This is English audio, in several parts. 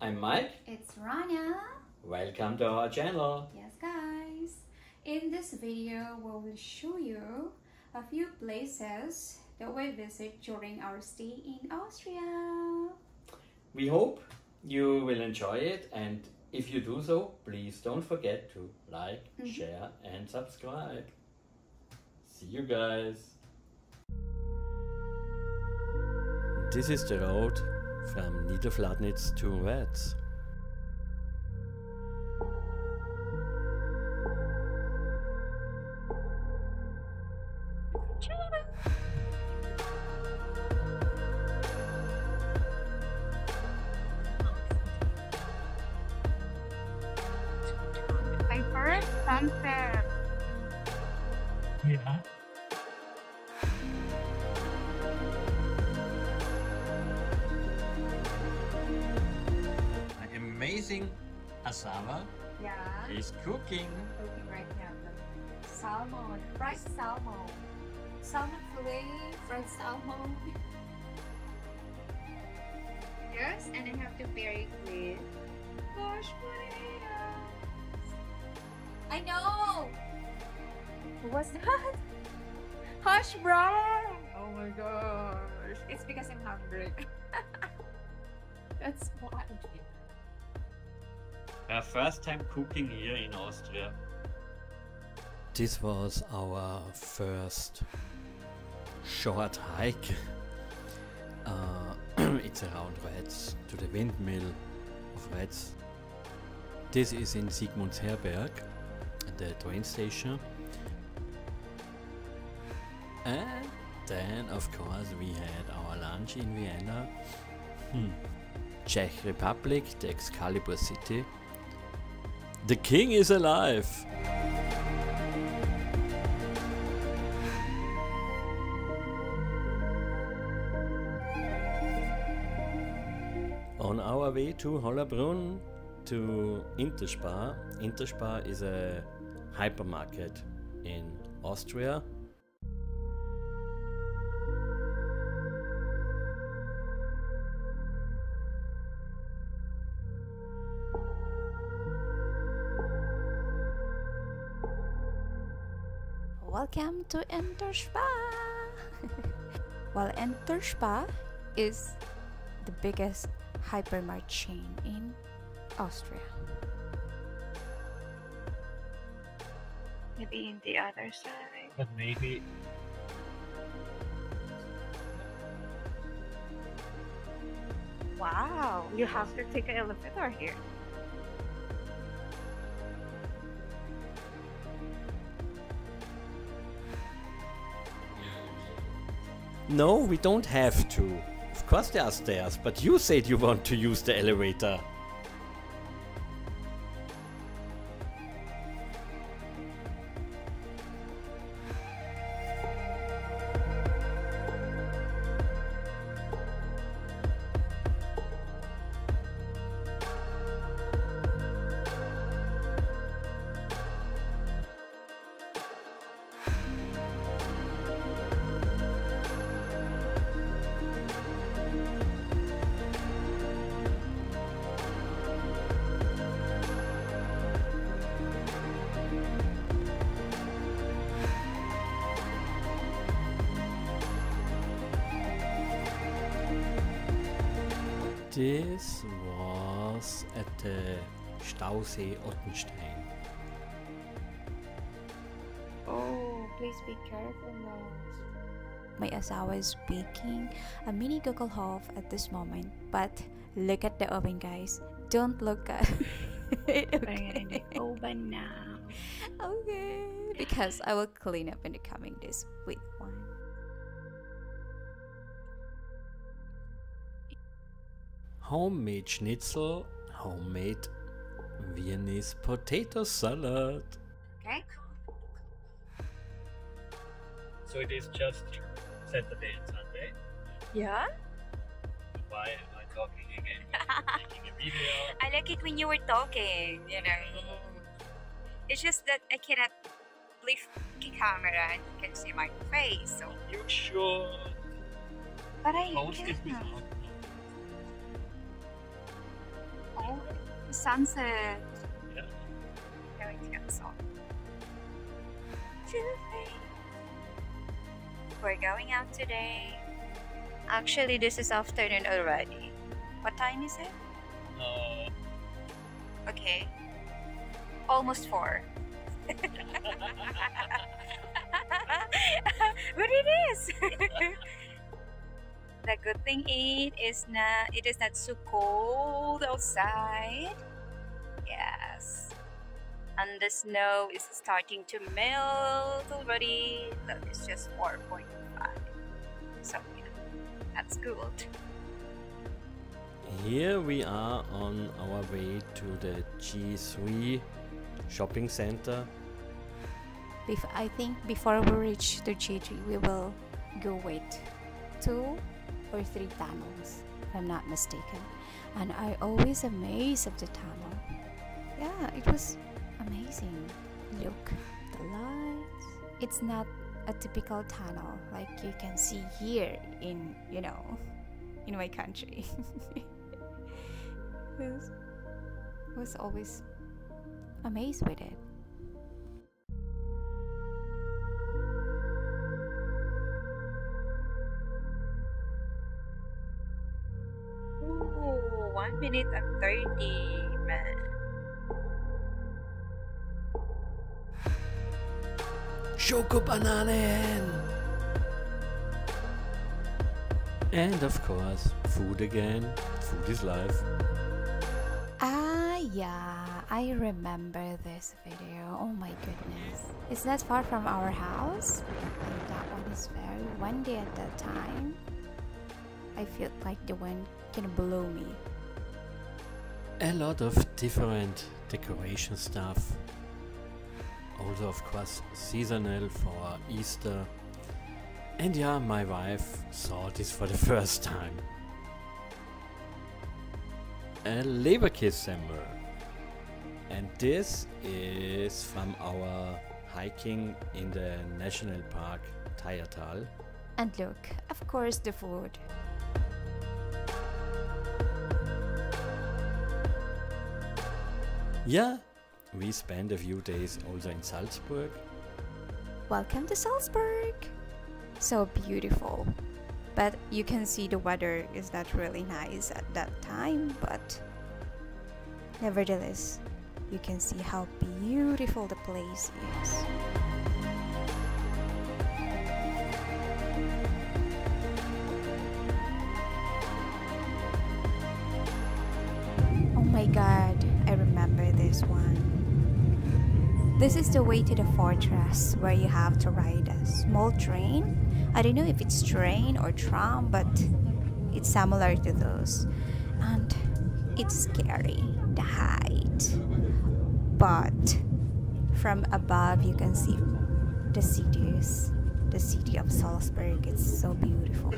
I'm Mike. It's Rona. Welcome to our channel. Yes, guys. In this video, we will show you a few places that we visit during our stay in Austria. We hope you will enjoy it and if you do so, please don't forget to like, mm-hmm. share and subscribe. See you guys. This is the road from Niederfladnitz to Retz. Amazing Asawa Yeah. is cooking. Cooking right now. Salmon, fried salmon. Salmon fillet, fried salmon. Yes, and I have to pair it with mashed potatoes. I know! What's that? Hash brown! Oh my gosh. It's because I'm hungry. That's why. Our first time cooking here in Austria. This was our first short hike. Uh, it's around Retz, to the windmill of Retz. This is in Sigmundsherberg, the train station. And then, of course, we had our lunch in Vienna. Hmm. Czech Republic, the Excalibur city. The king is alive! On our way to Hollabrunn to Interspar. Interspar is a hypermarket in Austria. To Interspar. well, Interspar is the biggest hypermarket chain in Austria. Maybe in the other side. But maybe Wow, you have to take an elevator here. No, we don't have to. Of course there are stairs, but you said you want to use the elevator. This was at the Stausee Ottenstein. Oh, please be careful now. My asawa is baking a mini Gugelhupf at this moment, but look at the oven, guys. Don't look at it. Bring it in Okay. oven now. okay. Because I will clean up in the coming days with one. Homemade schnitzel, homemade Viennese potato salad. Okay. So it is just Saturday and Sunday. Yeah? Why am I talking again? Making a video. I like it when you were talking, you know. It's just that I cannot lift the camera and you can see my face. So, You should but I post it without. sunset. Yeah. Going to get the song. We're going out today. Actually, this is afternoon already. What time is it? Uh, Okay. Almost four. but it is. the good thing is, is not it is not so cold outside. Yes. And the snow is starting to melt already. Look, it's just 4.5. So yeah, that's good. Here we are on our way to the G3 shopping center. Bef- I think before we reach the G3, we will go wait two or three tunnels, if I'm not mistaken. And I always amazed of the tunnel. Yeah, it was amazing. Look, the lights. It's not a typical tunnel like you can see here in, you know, in my country. yes. I was always amazed with it. Minute and 30 man. Schokobananen! And of course, food again. Food is life. Ah, yeah, I remember this video. Oh my goodness. It's not far from our house. And that one is very windy at that time. I feel like the wind can blow me. A lot of different decoration stuff. Also, of course, seasonal for Easter. And yeah, my wife saw this for the first time. A Leberkässemmel. And this is from our hiking in the national park Thayatal. And look, of course, the food. Yeah, we spent a few days also in Salzburg. Welcome to Salzburg! So beautiful. But you can see the weather is not really nice at that time, but nevertheless, you can see how beautiful the place is. Oh my god, I remember this one. This is the way to the fortress where you have to ride a small train. I don't know if it's train or tram, but it's similar to those. And it's scary, the height. But from above, you can see the cities, the city of Salzburg. It's so beautiful.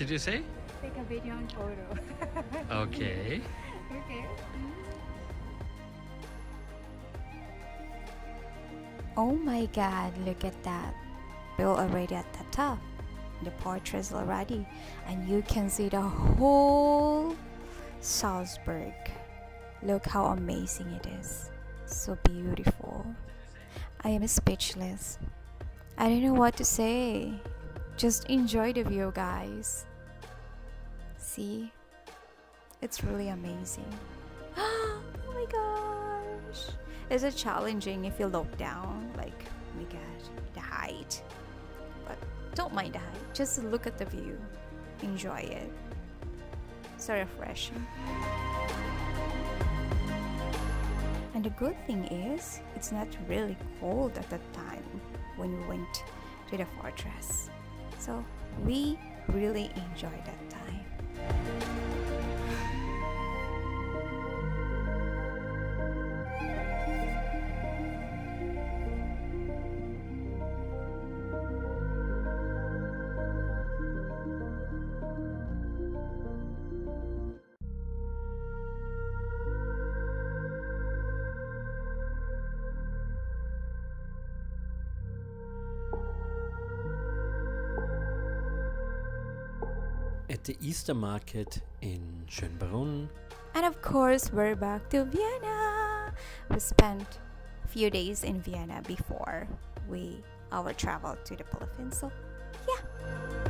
Did you say? Take a video and photo. Okay. okay. Mm-hmm. Oh my god, look at that. We're already at the top. The portraits already. And you can see the whole Salzburg. Look how amazing it is. So beautiful. I am speechless. I don't know what to say. Just enjoy the view, guys. See? It's really amazing. oh my gosh. Is it challenging if you look down? Like, oh my god, the height. But don't mind the height. Just look at the view. Enjoy it. So refreshing. And the good thing is, it's not really cold at that time when we went to the fortress. So we really enjoyed that time. The Easter market in Schönbrunn. And of course, we're back to Vienna. We spent a few days in Vienna before we our travel to the Philippines. So, yeah.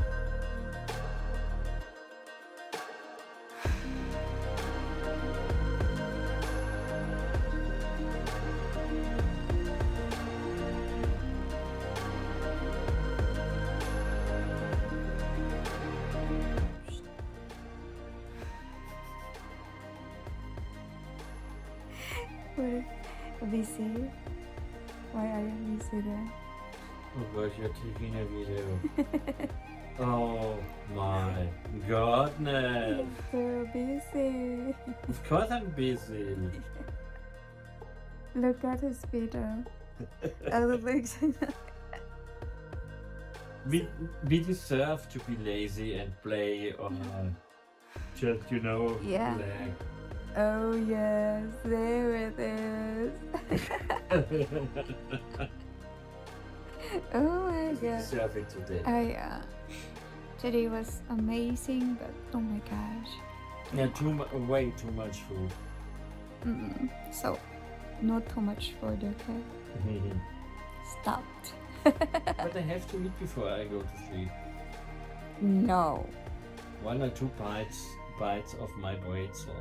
We're busy. Why are you busy then? Because you're taking a video. oh my goodness. so busy. Of course I'm busy. Look at his video. Other things. We, we deserve to be lazy and play on just, you know, Yeah. lag. Oh yes, there it is. oh my god. deserve it today. I uh, today was amazing, but oh my gosh. Yeah, too mu- way too much food. Mm-mm. So, not too much food, okay? Stopped. but I have to eat before I go to sleep. No. One or two bites bites of my pretzel.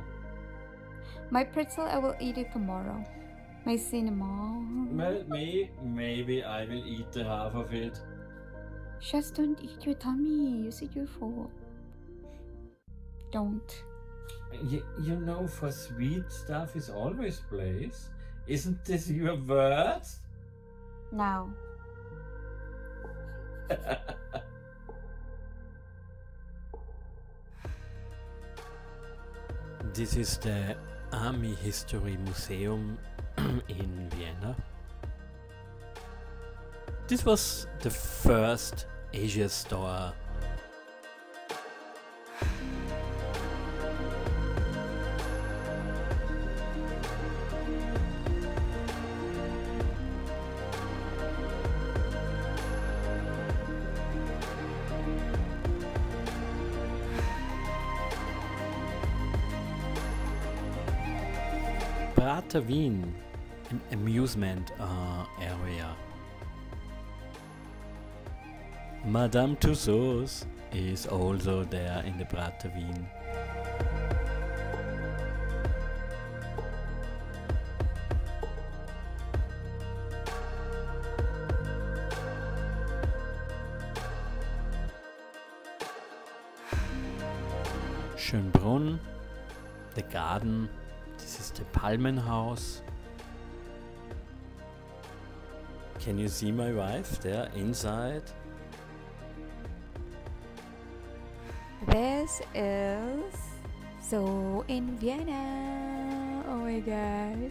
My pretzel, I will eat it tomorrow. My cinnamon. Well, may, maybe I will eat the half of it. Just don't eat your tummy. Use it your food. Don't. You, you know, for sweet stuff is always place. Isn't this your word? No. This is the Ah, Army History Museum in Vienna. This was the first Asia store. Prater Wien, an amusement uh, area. Madame Tussauds is also there in the Prater Wien. Schönbrunn, the garden, the Palmenhaus. Can you see my wife there inside? This is so in Vienna. Oh my god.